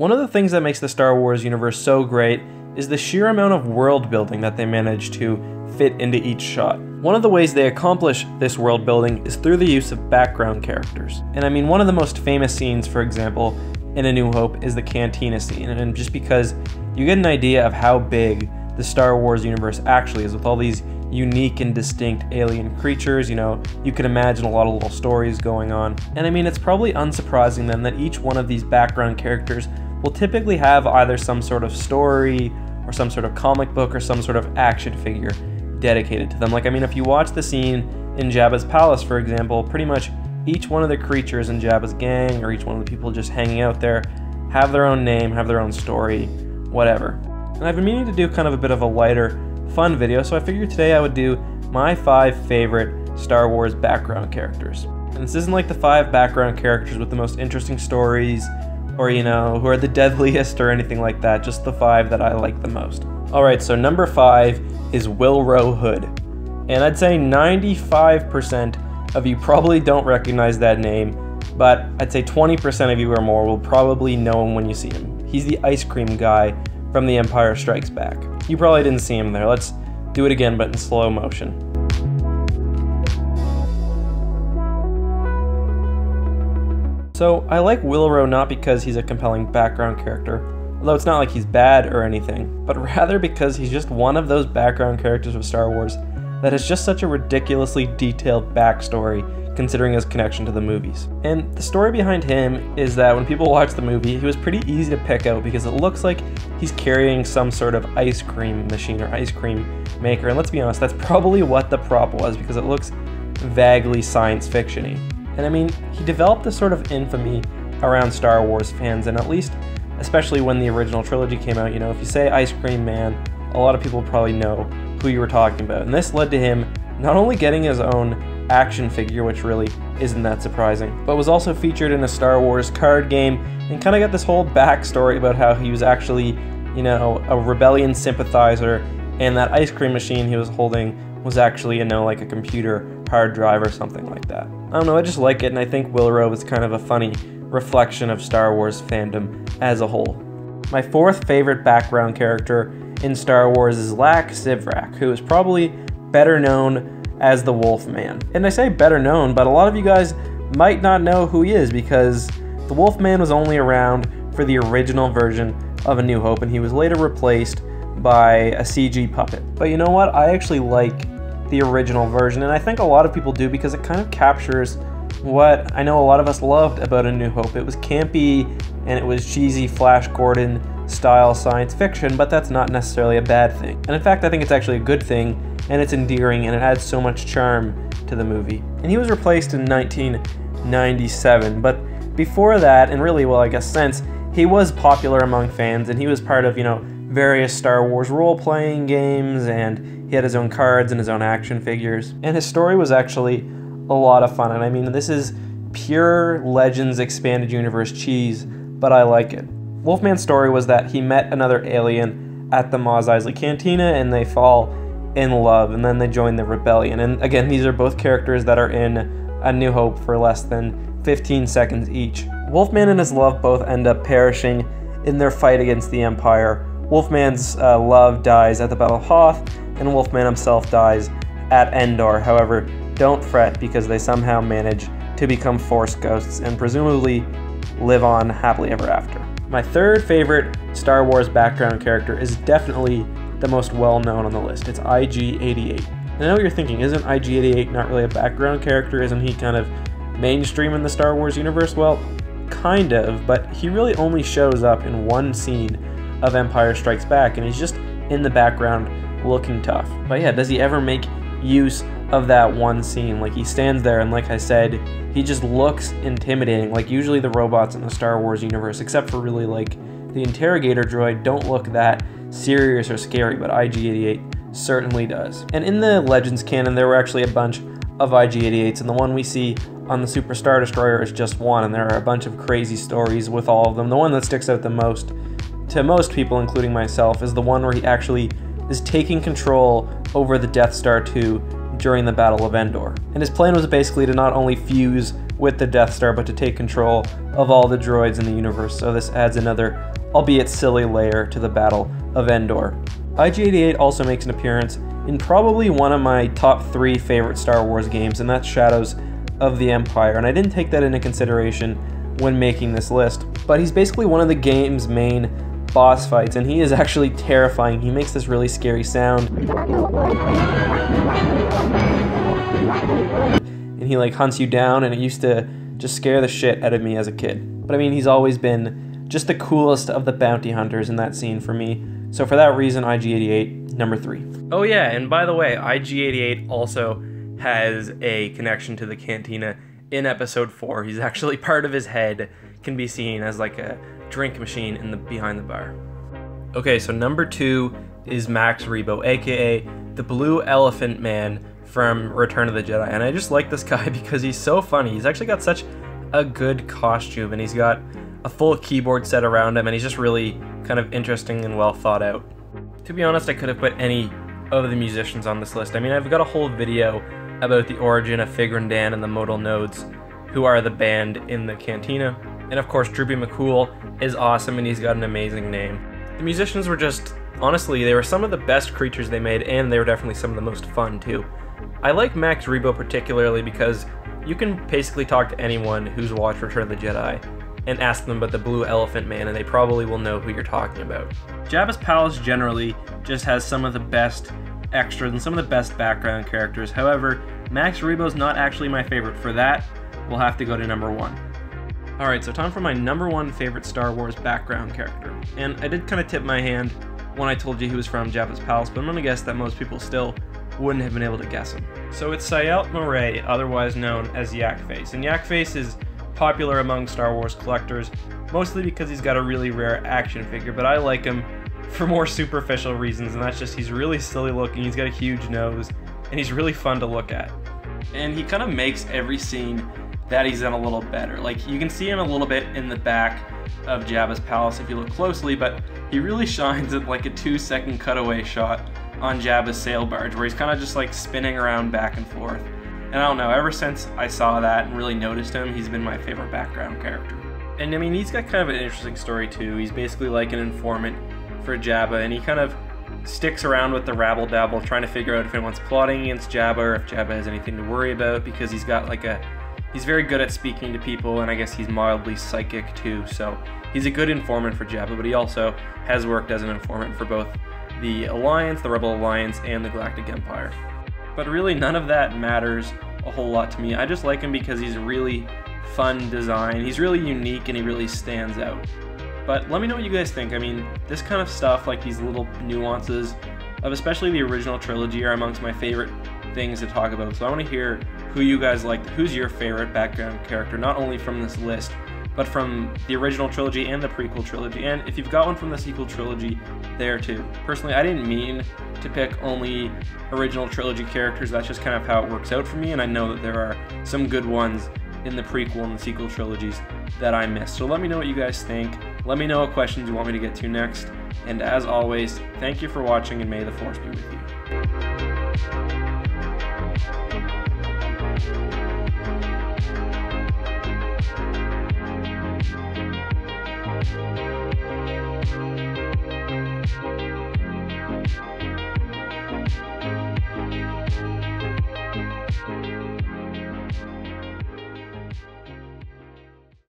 One of the things that makes the Star Wars universe so great is the sheer amount of world building that they manage to fit into each shot. One of the ways they accomplish this world building is through the use of background characters. And I mean, one of the most famous scenes, for example, in A New Hope is the cantina scene. And just because you get an idea of how big the Star Wars universe actually is with all these unique and distinct alien creatures, you know, you can imagine a lot of little stories going on. And I mean, it's probably unsurprising then that each one of these background characters will typically have either some sort of story or some sort of comic book or some sort of action figure dedicated to them. Like, I mean, if you watch the scene in Jabba's palace, for example, pretty much each one of the creatures in Jabba's gang or each one of the people just hanging out there have their own name, have their own story, whatever. And I've been meaning to do kind of a bit of a lighter, fun video, so I figured today I would do my five favorite Star Wars background characters. And this isn't like the five background characters with the most interesting stories or, you know, who are the deadliest or anything like that, just the five that I like the most. Alright, so number five is Willrow Hood. And I'd say 95% of you probably don't recognize that name, but I'd say 20% of you or more will probably know him when you see him. He's the ice cream guy from The Empire Strikes Back. You probably didn't see him there. Let's do it again, but in slow motion. So, I like Willrow not because he's a compelling background character, although it's not like he's bad or anything, but rather because he's just one of those background characters of Star Wars that has just such a ridiculously detailed backstory considering his connection to the movies. And the story behind him is that when people watch the movie, he was pretty easy to pick out because it looks like he's carrying some sort of ice cream machine or ice cream maker. And let's be honest, that's probably what the prop was because it looks vaguely science fictiony. And I mean, he developed this sort of infamy around Star Wars fans, and at least especially when the original trilogy came out. You know, if you say Ice Cream Man, a lot of people probably know who you were talking about. And this led to him not only getting his own action figure, which really isn't that surprising, but was also featured in a Star Wars card game and kind of got this whole backstory about how he was actually, you know, a rebellion sympathizer and that ice cream machine he was holding was actually, you know, like a computer hard drive or something like that. I don't know, I just like it and I think Willrow is kind of a funny reflection of Star Wars fandom as a whole. My fourth favorite background character in Star Wars is Lak Sivrak, who is probably better known as the Wolfman. And I say better known, but a lot of you guys might not know who he is because the Wolfman was only around for the original version of A New Hope and he was later replaced by a CG puppet. But you know what? I actually like the original version and I think a lot of people do because it kind of captures what I know a lot of us loved about A New Hope. It was campy and it was cheesy Flash Gordon style science fiction, but that's not necessarily a bad thing. And in fact, I think it's actually a good thing and it's endearing and it adds so much charm to the movie. And he was replaced in 1997, but before that, and really, well, I guess since, he was popular among fans and he was part of, you know, various Star Wars role playing games and he had his own cards and his own action figures. And his story was actually a lot of fun. And I mean, this is pure Legends Expanded Universe cheese, but I like it. Wolfman's story was that he met another alien at the Mos Eisley Cantina and they fall in love and then they join the rebellion. And again, these are both characters that are in A New Hope for less than 15 seconds each. Wolfman and his love both end up perishing in their fight against the Empire. Wolfman's uh, love dies at the Battle of Hoth, and Wolfman himself dies at Endor. However, don't fret because they somehow manage to become Force ghosts and presumably live on happily ever after. My third favorite Star Wars background character is definitely the most well known on the list. It's IG 88. I know what you're thinking, isn't IG 88 not really a background character? Isn't he kind of mainstream in the Star Wars universe? Well, kind of, but he really only shows up in one scene of Empire Strikes Back, and he's just in the background looking tough. But yeah, does he ever make use of that one scene. Like he stands there and like I said, he just looks intimidating. Like usually the robots in the Star Wars universe, except for really like the interrogator droid, don't look that serious or scary, but IG-88 certainly does. And in the Legends canon, there were actually a bunch of IG-88s, and the one we see on the Super Star Destroyer is just one, and there are a bunch of crazy stories with all of them. The one that sticks out the most to most people, including myself, is the one where he actually is taking control over the Death Star 2 during the Battle of Endor. And his plan was basically to not only fuse with the Death Star, but to take control of all the droids in the universe. So this adds another albeit silly, layer to the Battle of Endor. IG-88 also makes an appearance in probably one of my top three favorite Star Wars games, and that's Shadows of the Empire, and I didn't take that into consideration when making this list. But he's basically one of the game's main boss fights, and he is actually terrifying. He makes this really scary sound. And he like hunts you down, and it used to just scare the shit out of me as a kid. But I mean, he's always been just the coolest of the bounty hunters in that scene for me. So for that reason, IG-88, number three. Oh yeah, and by the way, IG-88 also has a connection to the cantina in episode 4. He's actually part of his head can be seen as like a drink machine in the behind the bar. Okay, so number 2 is Max Rebo, aka the Blue Elephant Man from Return of the Jedi. And I just like this guy because he's so funny. He's actually got such a good costume and he's got a full keyboard set around him and he's just really kind of interesting and well thought out. To be honest, I could have put any of the musicians on this list. I mean, I've got a whole video about the origin of Figrin and the modal nodes, who are the band in the cantina. And of course, Droopy McCool is awesome and he's got an amazing name. The musicians were just, honestly, they were some of the best creatures they made and they were definitely some of the most fun too. I like Max Rebo particularly because you can basically talk to anyone who's watched Return of the Jedi and ask them about the Blue Elephant Man and they probably will know who you're talking about. Jabba's Palace generally just has some of the best extras and some of the best background characters. However, Max Rebo's not actually my favorite. For that, we'll have to go to number one. Alright, so time for my number one favorite Star Wars background character. And I did kind of tip my hand when I told you he was from Jabba's Palace, but I'm gonna guess that most people still wouldn't have been able to guess him. So it's Saelt Marae, otherwise known as Yak Face. And Yak Face is popular among Star Wars collectors, mostly because he's got a really rare action figure, but I like him for more superficial reasons, and that's just he's really silly looking, he's got a huge nose, and he's really fun to look at. And he kind of makes every scene that he's in a little better. Like, you can see him a little bit in the back of Jabba's palace if you look closely, but he really shines in like a two second cutaway shot on Jabba's sail barge where he's kind of just like spinning around back and forth. And I don't know, ever since I saw that and really noticed him, he's been my favorite background character. And I mean, he's got kind of an interesting story too. He's basically like an informant for Jabba, and he kind of sticks around with the rabble dabble, trying to figure out if anyone's plotting against Jabba or if Jabba has anything to worry about because he's got like a. He's very good at speaking to people, and I guess he's mildly psychic too, so he's a good informant for Jabba, but he also has worked as an informant for both the Alliance, the Rebel Alliance, and the Galactic Empire. But really, none of that matters a whole lot to me. I just like him because he's a really fun design. He's really unique and he really stands out. But let me know what you guys think. I mean, this kind of stuff, like these little nuances of especially the original trilogy, are amongst my favorite things to talk about. So I want to hear who you guys like. Who's your favorite background character, not only from this list, but from the original trilogy and the prequel trilogy. And if you've got one from the sequel trilogy, there too. Personally, I didn't mean to pick only original trilogy characters. That's just kind of how it works out for me, and I know that there are some good ones in the prequel and the sequel trilogies that I missed. So let me know what you guys think. Let me know what questions you want me to get to next. And as always, thank you for watching and may the Force be with you.